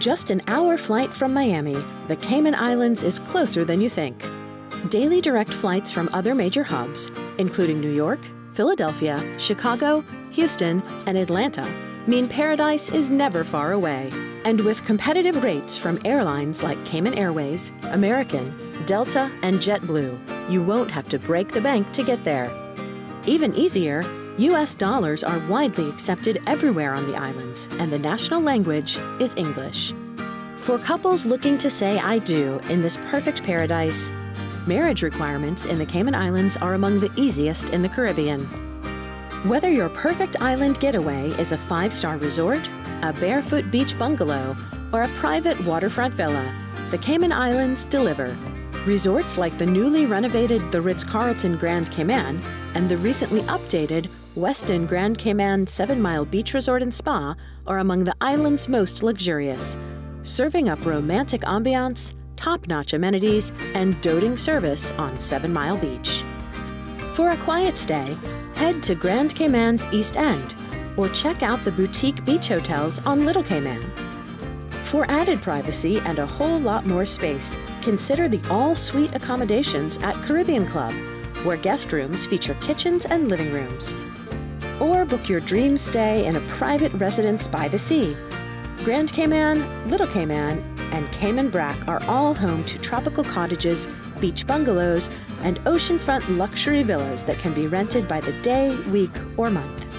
Just an hour flight from Miami, the Cayman Islands is closer than you think. Daily direct flights from other major hubs, including New York, Philadelphia, Chicago, Houston, and Atlanta, mean paradise is never far away. And with competitive rates from airlines like Cayman Airways, American, Delta, and JetBlue, you won't have to break the bank to get there. Even easier, US dollars are widely accepted everywhere on the islands, and the national language is English. For couples looking to say I do in this perfect paradise, marriage requirements in the Cayman Islands are among the easiest in the Caribbean. Whether your perfect island getaway is a five star resort, a barefoot beach bungalow, or a private waterfront villa, the Cayman Islands deliver. Resorts like the newly renovated The Ritz Carlton Grand Cayman and the recently updated Westin Grand Cayman Seven Mile Beach Resort and Spa are among the island's most luxurious, serving up romantic ambiance, top notch amenities, and doting service on Seven Mile Beach. For a quiet stay, head to Grand Cayman's East End or check out the boutique beach hotels on Little Cayman. For added privacy and a whole lot more space, consider the all suite accommodations at Caribbean Club, where guest rooms feature kitchens and living rooms or book your dream stay in a private residence by the sea. Grand Cayman, Little Cayman, and Cayman Brac are all home to tropical cottages, beach bungalows, and oceanfront luxury villas that can be rented by the day, week, or month.